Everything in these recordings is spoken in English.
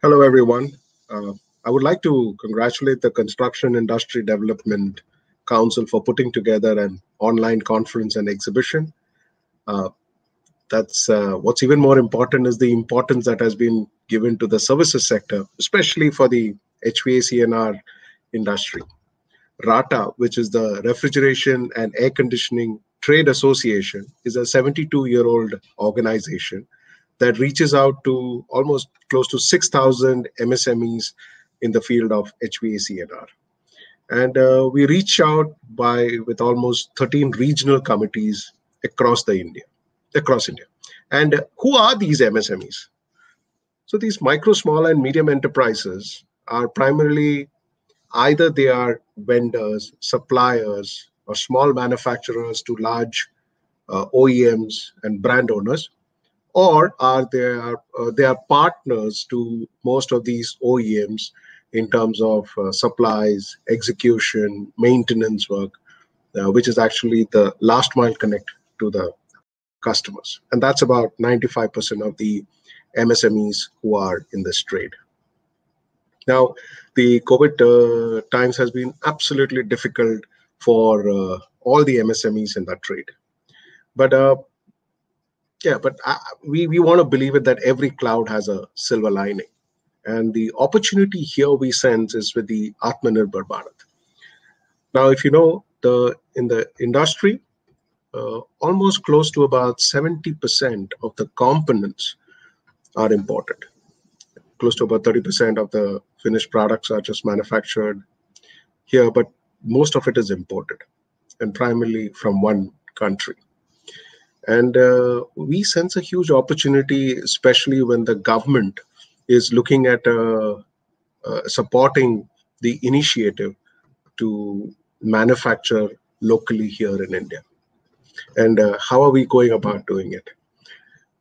Hello, everyone. Uh, I would like to congratulate the Construction Industry Development Council for putting together an online conference and exhibition. Uh, that's uh, what's even more important is the importance that has been given to the services sector, especially for the HVAC&R industry. RATA, which is the Refrigeration and Air Conditioning Trade Association, is a 72-year-old organization that reaches out to almost close to 6,000 MSMEs in the field of HVAC&R. And uh, we reach out by with almost 13 regional committees across the India, across India. And who are these MSMEs? So these micro, small, and medium enterprises are primarily either they are vendors, suppliers, or small manufacturers to large uh, OEMs and brand owners, or are they are uh, they are partners to most of these OEMs in terms of uh, supplies, execution, maintenance work, uh, which is actually the last mile connect to the customers, and that's about 95% of the MSMEs who are in this trade. Now, the COVID uh, times has been absolutely difficult for uh, all the MSMEs in that trade. But uh, yeah, but uh, we, we want to believe it that every cloud has a silver lining. And the opportunity here we sense is with the Atmanirbhar Bharat. Now, if you know, the in the industry, uh, almost close to about 70% of the components are imported close to about 30% of the finished products are just manufactured here, but most of it is imported and primarily from one country. And uh, we sense a huge opportunity, especially when the government is looking at uh, uh, supporting the initiative to manufacture locally here in India. And uh, how are we going about doing it?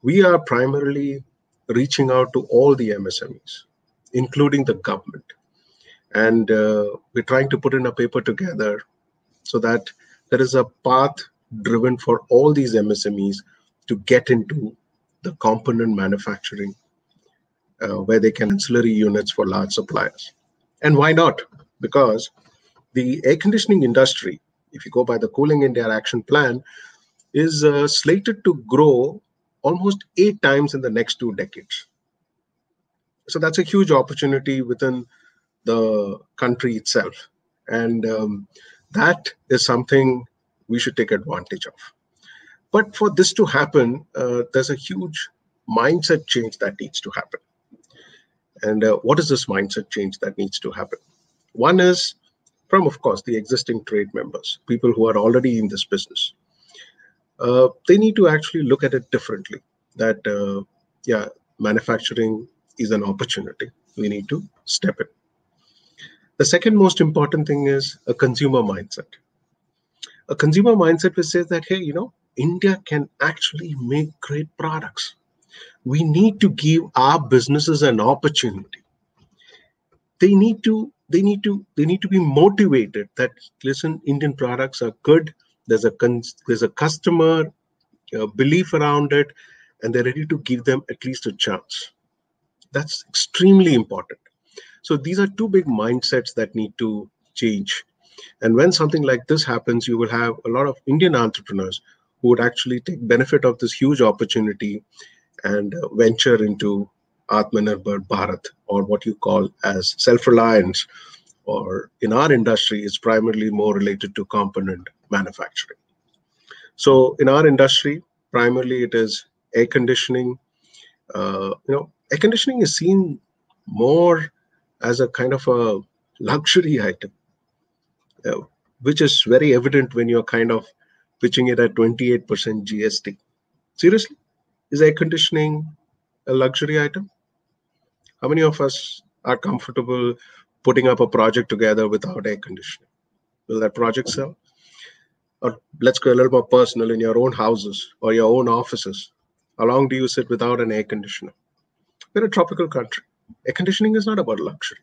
We are primarily reaching out to all the MSMEs, including the government. And uh, we're trying to put in a paper together so that there is a path driven for all these MSMEs to get into the component manufacturing uh, where they can ancillary units for large suppliers. And why not? Because the air conditioning industry, if you go by the Cooling India Action Plan, is uh, slated to grow almost eight times in the next two decades. So that's a huge opportunity within the country itself. And um, that is something we should take advantage of. But for this to happen, uh, there's a huge mindset change that needs to happen. And uh, what is this mindset change that needs to happen? One is from, of course, the existing trade members, people who are already in this business. Uh, they need to actually look at it differently. That uh, yeah, manufacturing is an opportunity. We need to step in. The second most important thing is a consumer mindset. A consumer mindset which says that hey, you know, India can actually make great products. We need to give our businesses an opportunity. They need to they need to they need to be motivated that listen indian products are good there's a there's a customer uh, belief around it and they're ready to give them at least a chance that's extremely important so these are two big mindsets that need to change and when something like this happens you will have a lot of indian entrepreneurs who would actually take benefit of this huge opportunity and uh, venture into Atmanirbhar Bharat, or what you call as self-reliance, or in our industry, is primarily more related to component manufacturing. So in our industry, primarily it is air conditioning. Uh, you know, air conditioning is seen more as a kind of a luxury item, uh, which is very evident when you're kind of pitching it at 28% GST. Seriously, is air conditioning a luxury item? How many of us are comfortable putting up a project together without air conditioning? Will that project sell? or let's go a little more personal in your own houses or your own offices how long do you sit without an air conditioner we're a tropical country air conditioning is not about luxury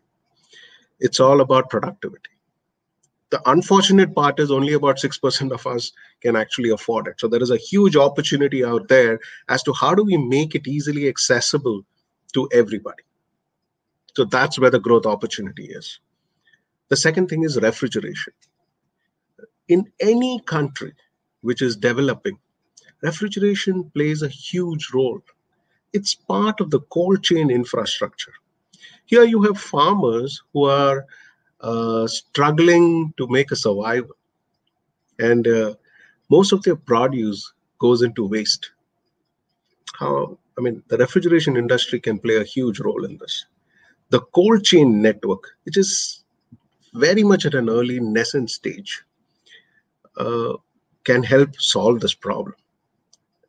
it's all about productivity the unfortunate part is only about 6% of us can actually afford it so there is a huge opportunity out there as to how do we make it easily accessible to everybody So that's where the growth opportunity is. The second thing is refrigeration. In any country which is developing, refrigeration plays a huge role. It's part of the cold chain infrastructure. Here you have farmers who are uh, struggling to make a survival, and uh, most of their produce goes into waste. How I mean, the refrigeration industry can play a huge role in this. The cold chain network, which is very much at an early nascent stage, uh, can help solve this problem.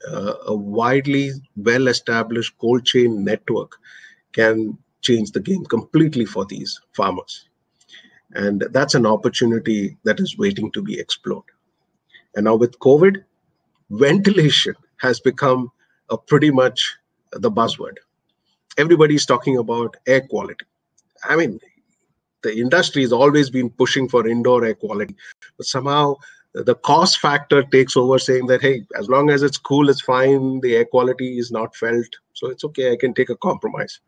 Uh, a widely well established cold chain network can change the game completely for these farmers. And that's an opportunity that is waiting to be explored. And now with COVID, ventilation has become a pretty much the buzzword. Everybody's talking about air quality. I mean, the industry has always been pushing for indoor air quality, but somehow the cost factor takes over saying that hey as long as it's cool it's fine the air quality is not felt so it's okay i can take a compromise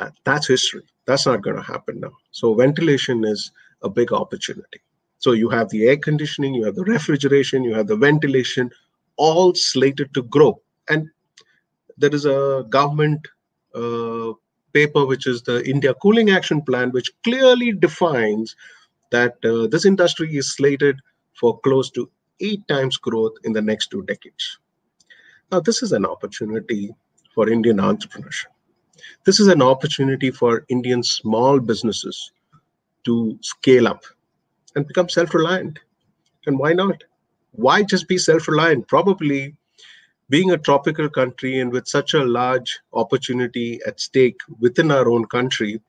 uh, that's history that's not going to happen now so ventilation is a big opportunity so you have the air conditioning you have the refrigeration you have the ventilation all slated to grow and there is a government uh, paper which is the india cooling action plan which clearly defines that uh, this industry is slated for close to eight times growth in the next two decades. Now, this is an opportunity for Indian entrepreneurship. This is an opportunity for Indian small businesses to scale up and become self reliant. And why not? Why just be self reliant? Probably being a tropical country and with such a large opportunity at stake within our own country,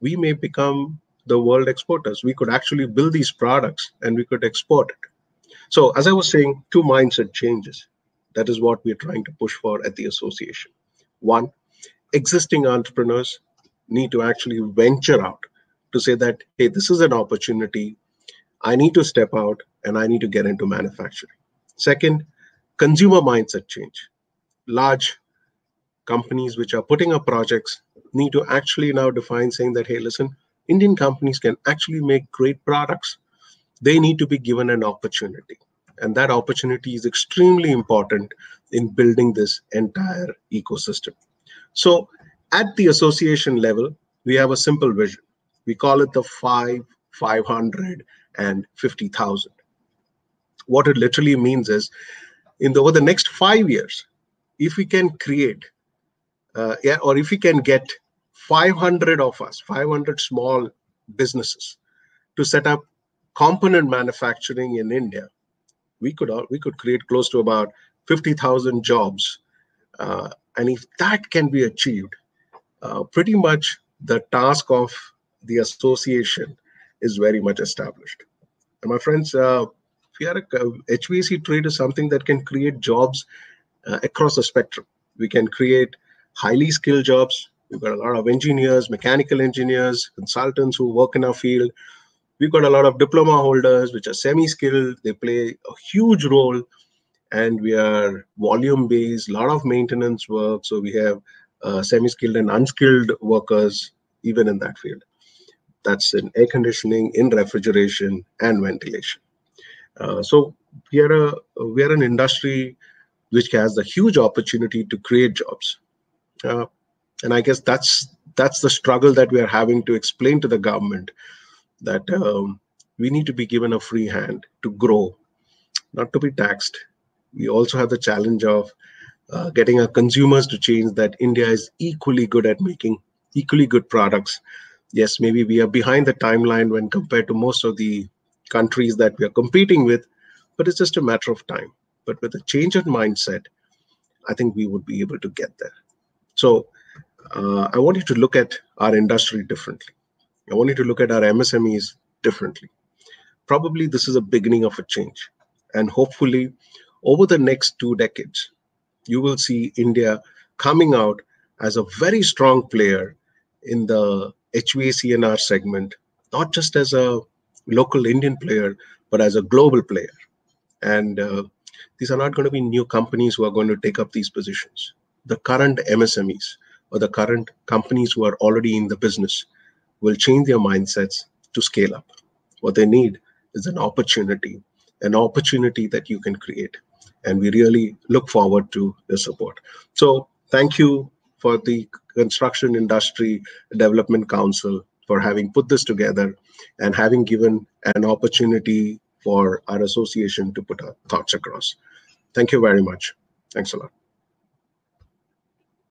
we may become the world exporters. We could actually build these products and we could export it. So, as I was saying, two mindset changes. That is what we're trying to push for at the association. One, existing entrepreneurs need to actually venture out to say that, hey, this is an opportunity. I need to step out and I need to get into manufacturing. Second, consumer mindset change. Large companies which are putting up projects need to actually now define saying that, hey, listen, Indian companies can actually make great products. They need to be given an opportunity. And that opportunity is extremely important in building this entire ecosystem. So, at the association level, we have a simple vision. We call it the 5, 500, and 50,000. What it literally means is, in the, over the next five years, if we can create, uh, yeah, or if we can get 500 of us, 500 small businesses to set up component manufacturing in India, we could all we could create close to about 50,000 jobs. Uh, and if that can be achieved, uh, pretty much the task of the association is very much established. And my friends, uh, we are a, HVAC trade is something that can create jobs uh, across the spectrum. We can create highly skilled jobs We've got a lot of engineers, mechanical engineers, consultants who work in our field. We've got a lot of diploma holders, which are semi-skilled. They play a huge role. And we are volume-based, a lot of maintenance work. So we have uh, semi-skilled and unskilled workers even in that field. That's in air conditioning, in refrigeration, and ventilation. Uh, so we are a we are an industry which has a huge opportunity to create jobs. Uh, and i guess that's that's the struggle that we are having to explain to the government that um, we need to be given a free hand to grow not to be taxed we also have the challenge of uh, getting our consumers to change that india is equally good at making equally good products yes maybe we are behind the timeline when compared to most of the countries that we are competing with but it's just a matter of time but with a change in mindset i think we would be able to get there so uh, I want you to look at our industry differently. I want you to look at our MSMEs differently. Probably this is a beginning of a change. And hopefully, over the next two decades, you will see India coming out as a very strong player in the HVAC&R segment, not just as a local Indian player, but as a global player. And uh, these are not going to be new companies who are going to take up these positions. The current MSMEs or the current companies who are already in the business will change their mindsets to scale up. What they need is an opportunity, an opportunity that you can create. And we really look forward to your support. So thank you for the Construction Industry Development Council for having put this together and having given an opportunity for our association to put our thoughts across. Thank you very much. Thanks a lot.